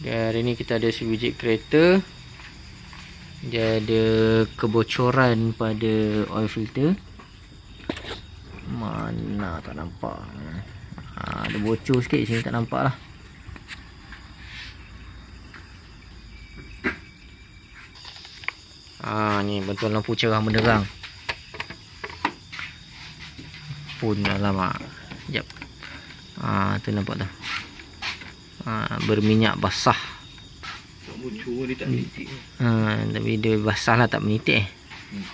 Dan hari ni kita ada sebiji kereta. Dia ada kebocoran pada oil filter. Mana tak nampak? Ha, Ada bocor sikit sini tak nampak lah. Ha, ni bantuan lampu cerah menerang Pun alamak Sekejap Ha, tu nampak tu ha, berminyak basah. Tak dia tak menitik. Ha, tapi dia basah lah tak menitik eh. Hmm.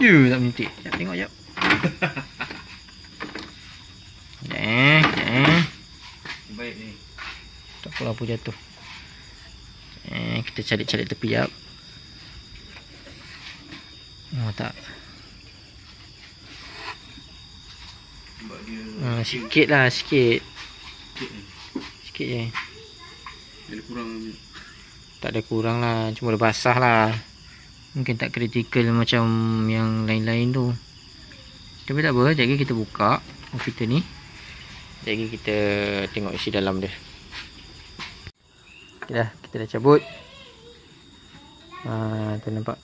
Ya, tak menitik. Jap tengok jap. eh, eh. Baik ni. Tak apa lampu jatuh. Eh, kita cari-cari tepi jap. Oh, tak. Ha, sikit lah, sikit. Sikit ni sikit je. Ada kurang Tak ada kurang lah Cuma dah basah lah. Mungkin tak kritikal macam yang lain-lain tu. Tapi tak apa Jadi kita buka Filter ni. Jadi kita tengok isi dalam dia. Okay dah Kita dah cabut. Haa Tu nampak.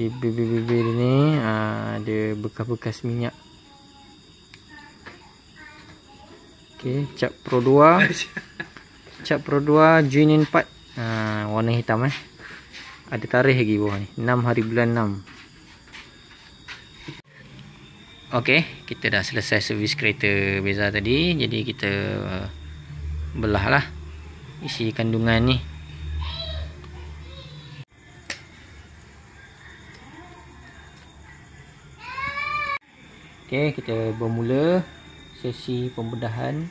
Di bibir-bibir ni haa, Ada bekas-bekas minyak Okey, cap Pro 2. cap Pro 2 Junin 4. Ha, warna hitam eh. Ada tarikh lagi bawah ni. 6 hari bulan 6. Okey, kita dah selesai servis kereta Beza tadi. Jadi kita uh, belah lah isi kandungan ni. Okey, kita bermula sesi pembedahan.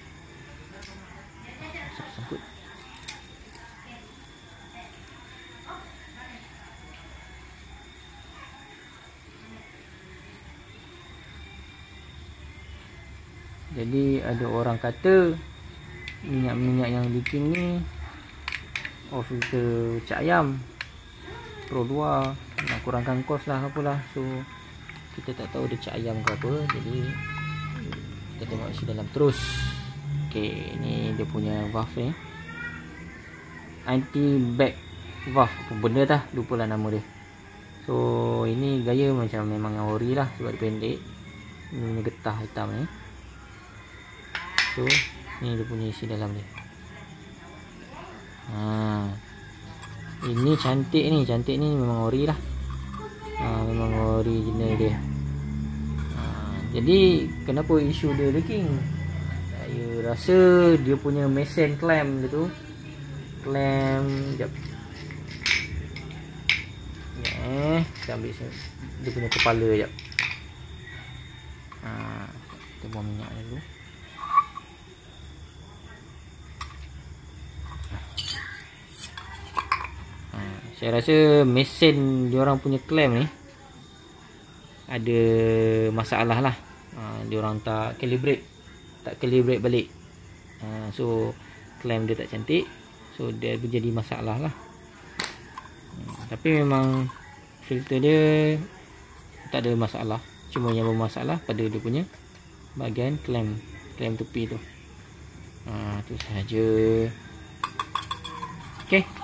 Jadi ada orang kata minyak-minyak yang leaking ni filter cak ayam pro 2 nak kurangkan kos lah apalah. So kita tak tahu dia cak ayam ke apa. Jadi kita tengok isi dalam. Terus. Ok ni dia punya valve ni. Anti back valve. Apa benda dah. Lupa lah nama dia. So ini gaya macam memang ori lah. Sebab dia pendek. Ni getah hitam ni. So ni dia punya isi dalam dia. Ha. ini cantik ni. Cantik ni memang ori lah. Ha, memang original dia jadi kenapa isu dia leaking saya rasa dia punya mesin clamp dia tu clamp jap eh kita ambil dia punya kepala jap ha kita buang minyak dulu. Ha, saya rasa mesin dia orang punya clamp ni ada masalah lah. Uh, dia orang tak calibrate tak calibrate balik. Uh, so clamp dia tak cantik so dia jadi masalah lah. Uh, tapi memang filter dia tak ada masalah. Cuma yang bermasalah pada dia punya bahagian clamp clamp tepi tu. Uh, tu sahaja. Ok